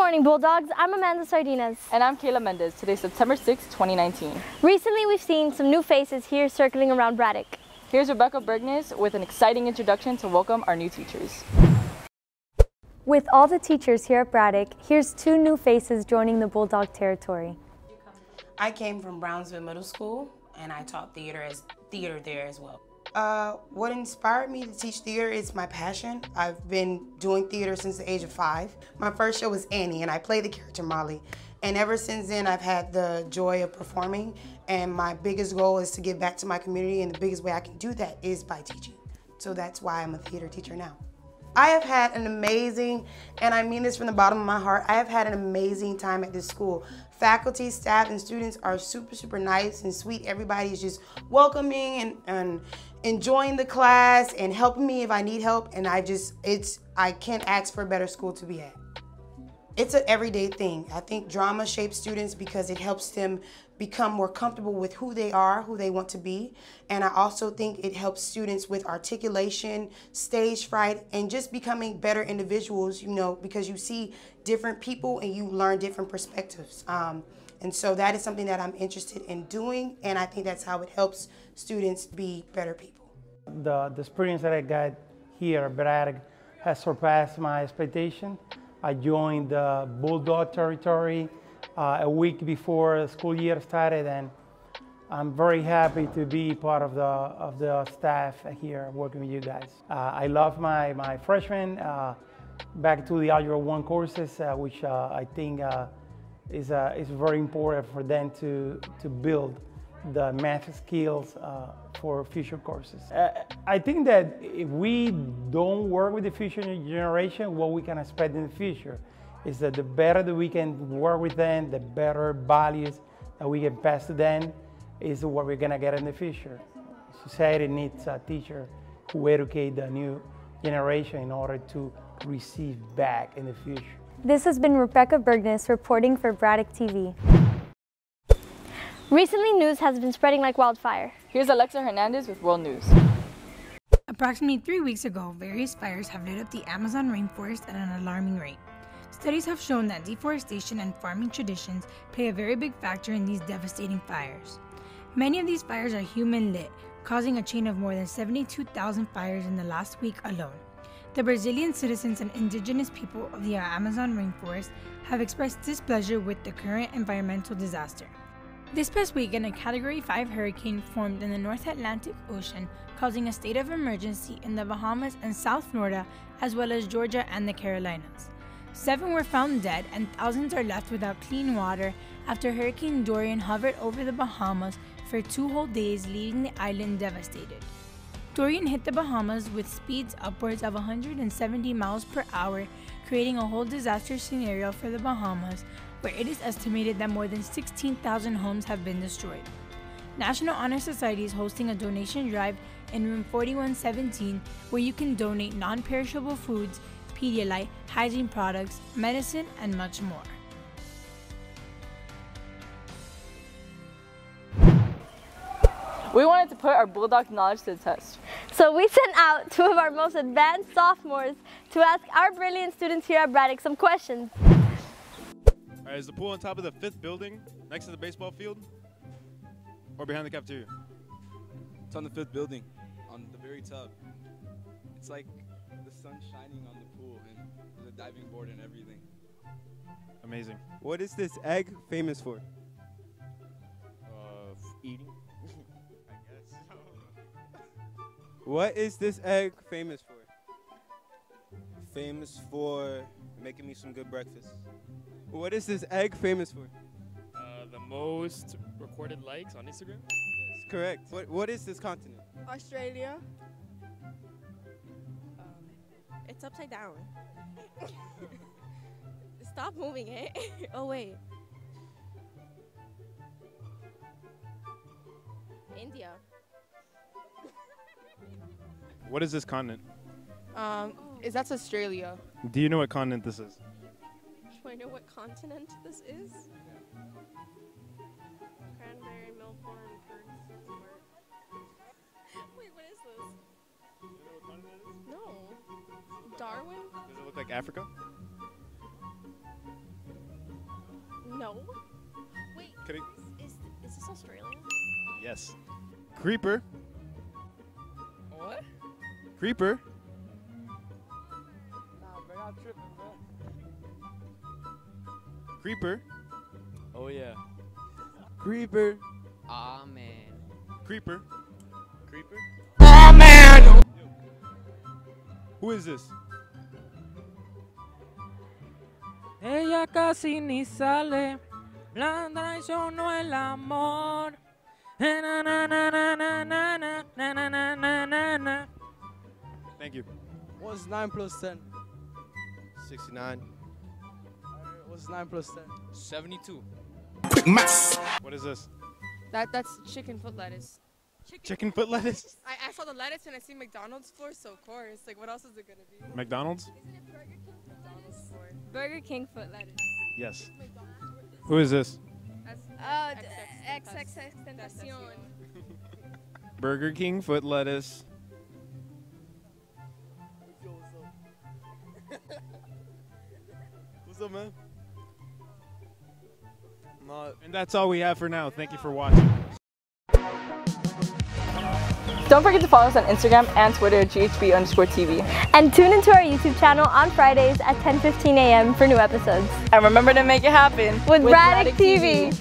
morning, Bulldogs. I'm Amanda Sardinas. And I'm Kayla Mendez. Today's September 6, 2019. Recently, we've seen some new faces here circling around Braddock. Here's Rebecca Bergnes with an exciting introduction to welcome our new teachers. With all the teachers here at Braddock, here's two new faces joining the Bulldog territory. I came from Brownsville Middle School and I taught theater as theater there as well. Uh, what inspired me to teach theater is my passion. I've been doing theater since the age of five. My first show was Annie, and I played the character Molly. And ever since then, I've had the joy of performing. And my biggest goal is to give back to my community, and the biggest way I can do that is by teaching. So that's why I'm a theater teacher now. I have had an amazing, and I mean this from the bottom of my heart, I have had an amazing time at this school. Faculty, staff, and students are super, super nice and sweet. Everybody is just welcoming and, and enjoying the class and helping me if I need help. And I just, it's, I can't ask for a better school to be at. It's an everyday thing. I think drama shapes students because it helps them become more comfortable with who they are, who they want to be. And I also think it helps students with articulation, stage fright, and just becoming better individuals, you know, because you see different people and you learn different perspectives. Um, and so that is something that I'm interested in doing, and I think that's how it helps students be better people. The, the experience that I got here at Braddock has surpassed my expectation. I joined the Bulldog territory uh, a week before the school year started and I'm very happy to be part of the, of the staff here working with you guys. Uh, I love my, my freshmen uh, back to the Algebra 1 courses, uh, which uh, I think uh, is, is very important for them to, to build the math skills for future courses. I think that if we don't work with the future generation, what we can expect in the future is that the better that we can work with them, the better values that we can pass to them is what we're gonna get in the future. Society needs a teacher who educate the new generation in order to receive back in the future. This has been Rebecca Bergnes reporting for Braddock TV. Recently, news has been spreading like wildfire. Here's Alexa Hernandez with World News. Approximately three weeks ago, various fires have lit up the Amazon rainforest at an alarming rate. Studies have shown that deforestation and farming traditions play a very big factor in these devastating fires. Many of these fires are human lit, causing a chain of more than 72,000 fires in the last week alone. The Brazilian citizens and indigenous people of the Amazon rainforest have expressed displeasure with the current environmental disaster. This past weekend, a Category 5 hurricane formed in the North Atlantic Ocean, causing a state of emergency in the Bahamas and South Florida, as well as Georgia and the Carolinas. Seven were found dead, and thousands are left without clean water after Hurricane Dorian hovered over the Bahamas for two whole days, leaving the island devastated. Dorian hit the Bahamas with speeds upwards of 170 miles per hour, creating a whole disaster scenario for the Bahamas, where it is estimated that more than 16,000 homes have been destroyed. National Honor Society is hosting a donation drive in room 4117 where you can donate non perishable foods Pedialyte, hygiene products, medicine, and much more. We wanted to put our Bulldog knowledge to the test. So we sent out two of our most advanced sophomores to ask our brilliant students here at Braddock some questions. All right, is the pool on top of the fifth building next to the baseball field? Or behind the cafeteria? It's on the fifth building, on the very top. It's like the sun shining on the pool and the diving board and everything. Amazing. What is this egg famous for? Uh, eating. I guess. what is this egg famous for? Famous for making me some good breakfast. What is this egg famous for? Uh, the most recorded likes on Instagram. Yes, correct. What What is this continent? Australia. It's upside down. Stop moving it. oh, wait. India. What is this continent? Um, is that's Australia. Do you know what continent this is? Do I know what continent this is? Cranberry, Melbourne, Darwin? Does it look like Africa? No. Wait. Could it? Is, is this Australia? Yes. Creeper. What? Creeper. Nah, bro, I'm tripping, bro. Creeper. Oh yeah. Creeper. Aw oh, man. Creeper. Creeper. Aw man. Who is this? Ella casi ni sale, la el amor. Thank you. What's 9 plus 10? 69. What's 9 plus 10? 72. Quick maths. What is this? That That's chicken foot lettuce. Chicken, chicken foot lettuce? I, I saw the lettuce and I see McDonald's floor, so of course. Like, what else is it going to be? McDonald's? Burger King foot lettuce. Yes. Who is this? Oh, uh, XXX Tentacion. Burger King foot lettuce. What's up, man? Not. And that's all we have for now. Thank you for watching. Don't forget to follow us on Instagram and Twitter at GHB underscore TV. And tune into our YouTube channel on Fridays at 10:15 a.m. for new episodes. And remember to make it happen with, Braddock TV.